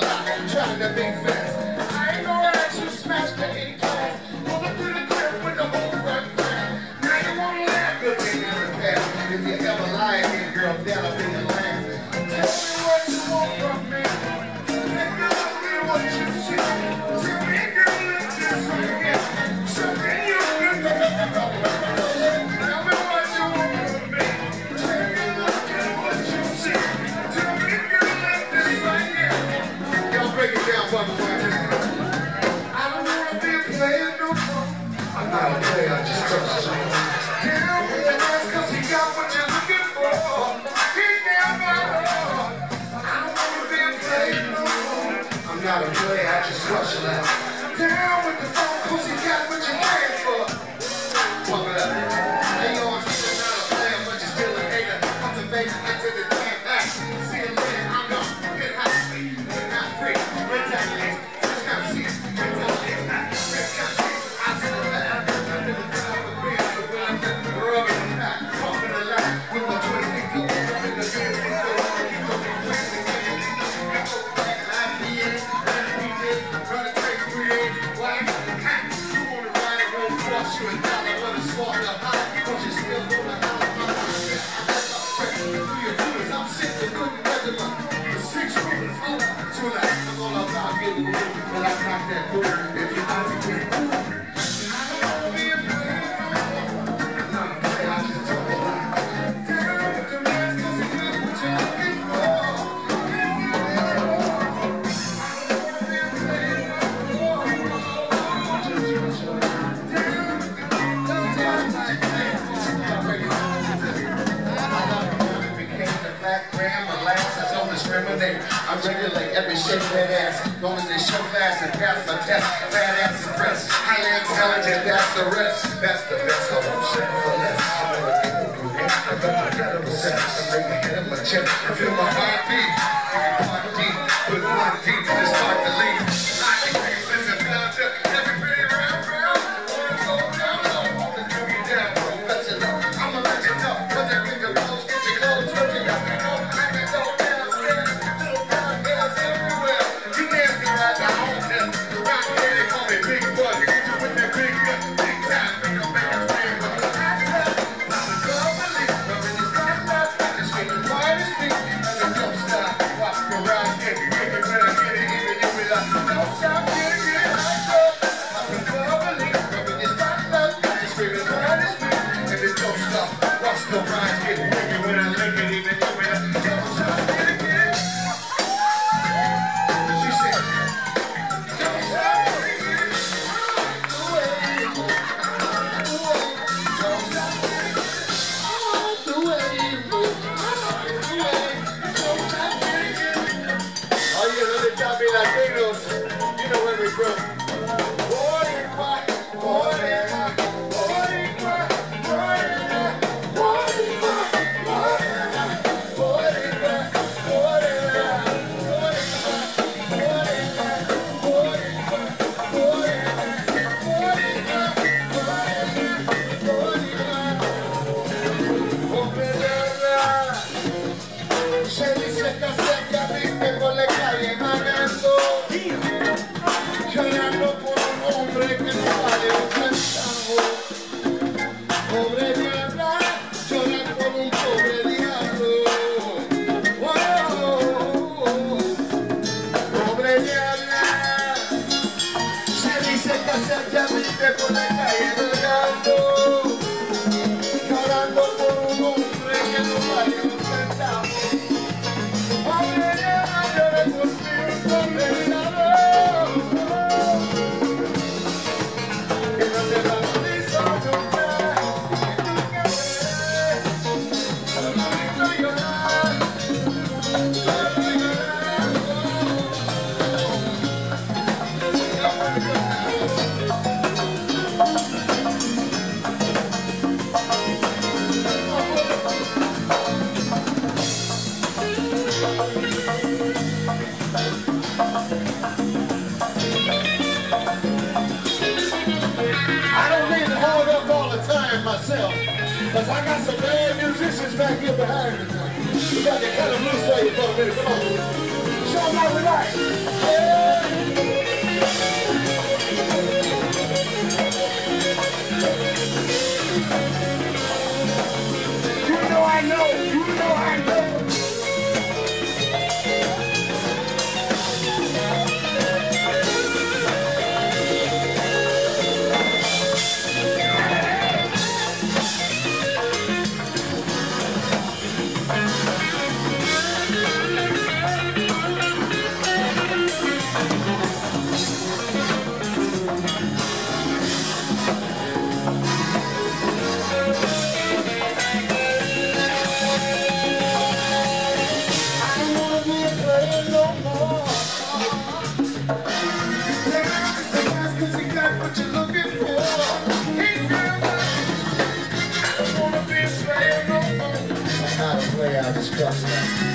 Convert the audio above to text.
Trying to think Oh, I'm all out, two nights, I'm all I'm getting moving, but I that. always reminate. I'm regulate every shape that ass. Long as they show fast and pass my test. Bad ass is. Highly intelligent, that's the rest. That's the best. I won't for less. I know what people do. I got a percent. I make me hit my chest. I feel my heart. Copy Latinos, you know where we from. Because I got some bad musicians back here behind me. We got to kind of loose for you for a minute. Come on. Show them how we like. I